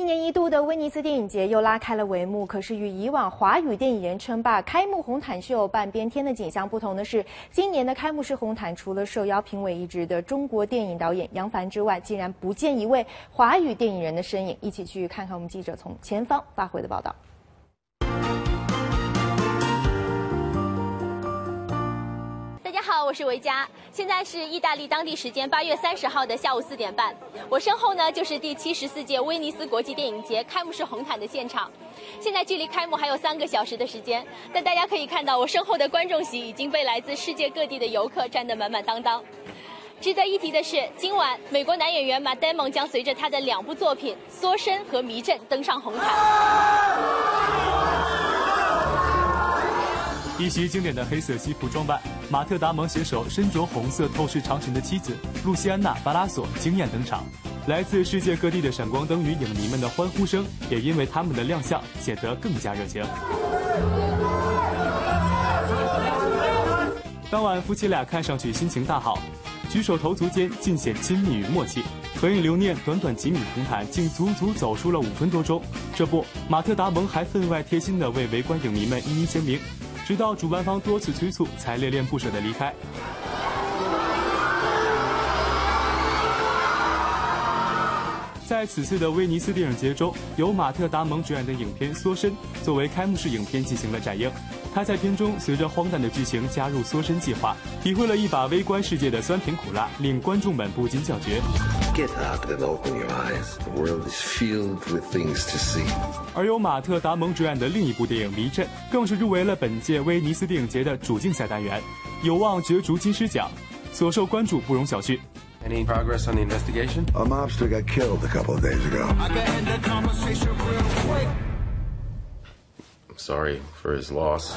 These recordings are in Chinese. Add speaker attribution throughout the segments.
Speaker 1: 一年一度的威尼斯电影节又拉开了帷幕。可是与以往华语电影人称霸开幕红毯秀半边天的景象不同的是，今年的开幕式红毯除了受邀评委一职的中国电影导演杨凡之外，竟然不见一位华语电影人的身影。一起去看看我们记者从前方发回的报道。
Speaker 2: 我是维嘉。现在是意大利当地时间八月三十号的下午四点半，我身后呢就是第七十四届威尼斯国际电影节开幕式红毯的现场。现在距离开幕还有三个小时的时间，但大家可以看到，我身后的观众席已经被来自世界各地的游客占得满满当当。值得一提的是，今晚美国男演员马戴蒙将随着他的两部作品《缩身》和《迷阵》登上红毯。
Speaker 3: 一袭经典的黑色西服装扮，马特·达蒙携手身着红色透视长裙的妻子露西安娜·巴拉索惊艳登场。来自世界各地的闪光灯与影迷们的欢呼声，也因为他们的亮相显得更加热情。当晚，夫妻俩看上去心情大好，举手投足间尽显亲密与默契。合影留念，短短几米红毯竟足足走出了五分多钟。这不，马特·达蒙还分外贴心地为围观影迷们一一签名。直到主办方多次催促，才恋恋不舍地离开。在此次的威尼斯电影节中，由马特·达蒙主演的影片《缩身》作为开幕式影片进行了展映。他在片中随着荒诞的剧情加入缩身计划，体会了一把微观世界的酸甜苦辣，令观众们不禁叫绝。而由马特·达蒙主演的另一部电影《迷阵》，更是入围了本届威尼斯电影节的主竞赛单元，有望角逐金狮奖，所受关注不容小觑。
Speaker 4: Any progress on the investigation?
Speaker 5: A mobster got killed a couple of days ago. I can end the conversation real quick.
Speaker 4: I'm sorry for his loss.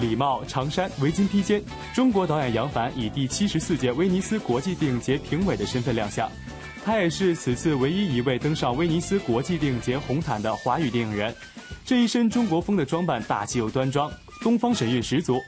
Speaker 3: 礼帽、长衫、围巾披肩，中国导演杨凡以第七十四届威尼斯国际电影节评委的身份亮相。他也是此次唯一一位登上威尼斯国际电影节红毯的华语电影人。这一身中国风的装扮，大气又端庄，东方神韵十足。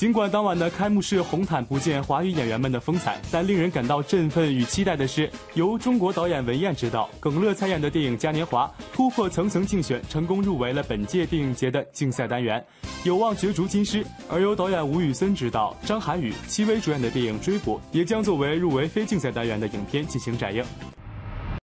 Speaker 3: 尽管当晚的开幕式红毯不见华语演员们的风采，但令人感到振奋与期待的是，由中国导演文彦执导、耿乐参演的电影《嘉年华》突破层层竞选，成功入围了本届电影节的竞赛单元，有望角逐金狮。而由导演吴宇森执导、张涵予、戚薇主演的电影《追捕》也将作为入围非竞赛单元的影片进行展映。